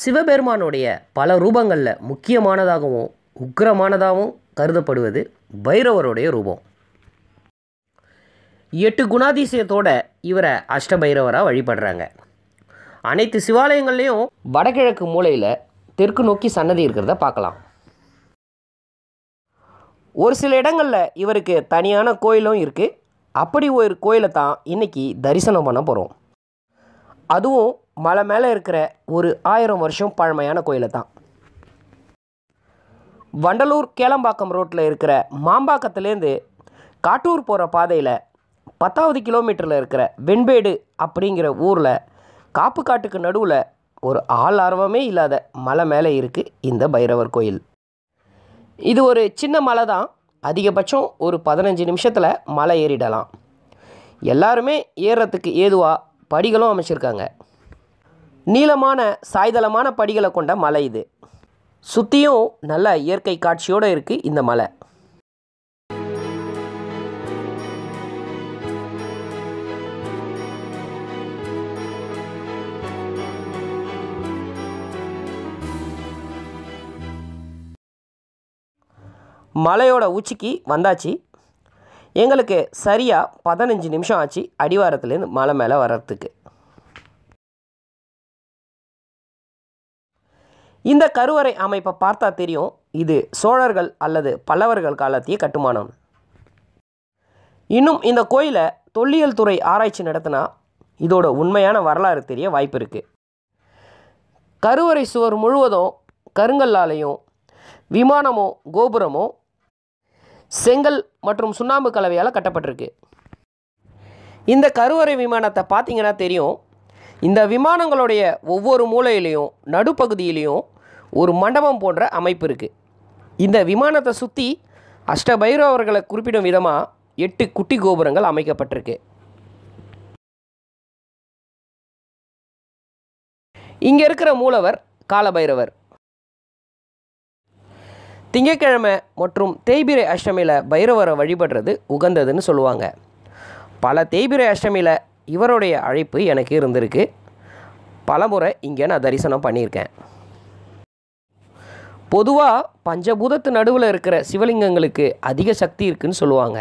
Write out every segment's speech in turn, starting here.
சிவபெருமானுடைய பல ரூபங்களில் முக்கியமானதாகவும் உக்கிரமானதாகவும் கருதப்படுவது பைரவருடைய ரூபம். எட்டு குணாதிசயத்தோட இவரை அஷ்டபைரவராக வழிபடுறாங்க. அனைத்து சிவாலயங்கள்லேயும் வடகிழக்கு மூலையில் தெற்கு நோக்கி சன்னதி இருக்கிறத பார்க்கலாம். ஒரு சில இடங்களில் இவருக்கு தனியான கோயிலும் இருக்குது அப்படி ஒரு கோயிலை தான் இன்றைக்கி தரிசனம் பண்ண போகிறோம் அதுவும் மலை மேலே இருக்கிற ஒரு ஆயிரம் வருஷம் பழமையான கோயிலை தான் வண்டலூர் கேளம்பாக்கம் ரோட்டில் இருக்கிற மாம்பாக்கத்துலேருந்து காட்டூர் போகிற பாதையில் பத்தாவது கிலோமீட்டரில் இருக்கிற வெண்பேடு அப்படிங்கிற ஊரில் காப்பு காட்டுக்கு நடுவில் ஒரு ஆள் ஆர்வமே இல்லாத மலை மேலே இருக்குது இந்த பைரவர் கோயில். இது ஒரு சின்ன மலை தான் அதிகபட்சம் ஒரு பதினஞ்சு நிமிஷத்தில் மலை ஏறிடலாம். எல்லாருமே ஏறுறதுக்கு ஏதுவாக படிகளும் அமைச்சிருக்காங்க. நீளமான சாய்தளமான படிகளை கொண்ட மலை இது. சுற்றியும் நல்ல இயற்கை காட்சியோடு இருக்குது இந்த மலை. மலையோட உச்சிக்கு வந்தாச்சு. எங்களுக்கு சரியாக பதினஞ்சு நிமிஷம் ஆச்சு அடிவாரத்துலேருந்து மலை மேலே வர்றதுக்கு. இந்த கருவறை அமைப்பை பார்த்தா தெரியும். இது சோழர்கள் அல்லது பல்லவர்கள் காலத்திய கட்டுமானம். இன்னும் இந்த கோயிலை தொல்லியல் துறை ஆராய்ச்சி நடத்தினா இதோட உண்மையான வரலாறு தெரிய வாய்ப்பு இருக்குது கருவறை சுவர் முழுவதும் கருங்கல்லாலையும் விமானமோ கோபுரமோ செங்கல் மற்றும் சுண்ணாம்பு கலவையால் கட்டப்பட்டிருக்கு. இந்த கருவறை விமானத்தை பார்த்தீங்கன்னா தெரியும். இந்த விமானங்களுடைய ஒவ்வொரு மூலையிலையும் நடுப்பகுதியிலையும் ஒரு மண்டபம் போன்ற அமைப்பு இருக்குது இந்த விமானத்தை சுற்றி அஷ்டபைரவர்களை குறிப்பிடும் விதமாக எட்டு குட்டி கோபுரங்கள் அமைக்கப்பட்டிருக்கு. இங்கே இருக்கிற மூலவர் காலபைரவர். திங்கட்கிழமை மற்றும் தேய்பிரை அஷ்டமியில் பைரவரை வழிபடுறது உகந்ததுன்னு சொல்லுவாங்க. பல தேய்பிரை அஷ்டமியில் இவருடைய அழைப்பு எனக்கு இருந்திருக்கு. பலமுறை இங்கே நான் தரிசனம் பண்ணியிருக்கேன். பொதுவாக பஞ்சபூதத்து நடுவில் இருக்கிற சிவலிங்கங்களுக்கு அதிக சக்தி இருக்குன்னு சொல்லுவாங்க.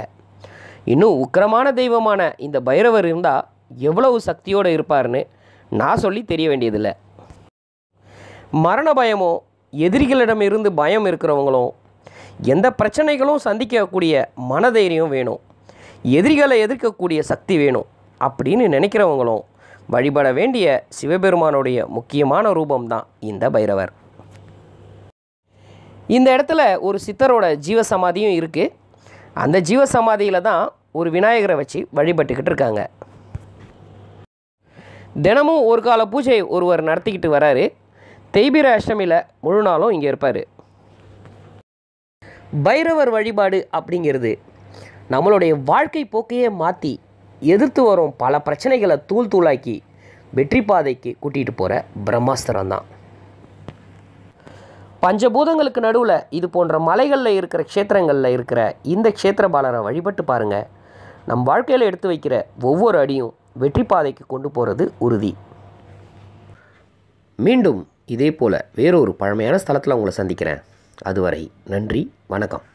இன்னும் உக்கிரமான தெய்வமான இந்த பைரவர் இருந்தால் எவ்வளவு சக்தியோடு இருப்பார்னு நான் சொல்லி தெரிய வேண்டியதில்லை. மரண பயமோ எதிரிகளிடம் இருந்து பயம் இருக்கிறவங்களும் எந்த பிரச்சனைகளும் சந்திக்கக்கூடிய மனதைரியம் வேணும். எதிரிகளை எதிர்க்கக்கூடிய சக்தி வேணும். அப்படின்னு நினைக்கிறவங்களும் வழிபட வேண்டிய சிவபெருமானுடைய முக்கியமான ரூபம்தான் இந்த பைரவர். இந்த இடத்துல ஒரு சித்தரோட ஜீவசமாதியும் இருக்குது அந்த ஜீவசமாதியில் தான் ஒரு விநாயகரை வச்சு வழிபட்டுக்கிட்டு இருக்காங்க. தினமும் ஒரு கால பூஜை ஒருவர் நடத்திக்கிட்டு வராரு. தெய்பீர அஷ்டமியில் முழு நாளும் இங்கே இருப்பார். பைரவர் வழிபாடு அப்படிங்கிறது நம்மளுடைய வாழ்க்கை போக்கையே மாற்றி எதிர்த்து வரும் பல பிரச்சனைகளை தூள் தூளாக்கி வெற்றி பாதைக்கு கூட்டிகிட்டு போகிற பிரம்மாஸ்திரம் தான். பஞ்சபூதங்களுக்கு நடுவில் இது போன்ற மலைகளில் இருக்கிற க்ஷேத்திரங்களில் இருக்கிற இந்த க்ஷேத்திரபாலரை வழிபட்டு பாருங்கள் நம் வாழ்க்கையில் எடுத்து வைக்கிற ஒவ்வொரு அடியும் வெற்றி பாதைக்கு கொண்டு போகிறது உறுதி. மீண்டும் இதே போல் வேறொரு பழமையான ஸ்தலத்தில் உங்களை சந்திக்கிறேன். அதுவரை நன்றி வணக்கம்.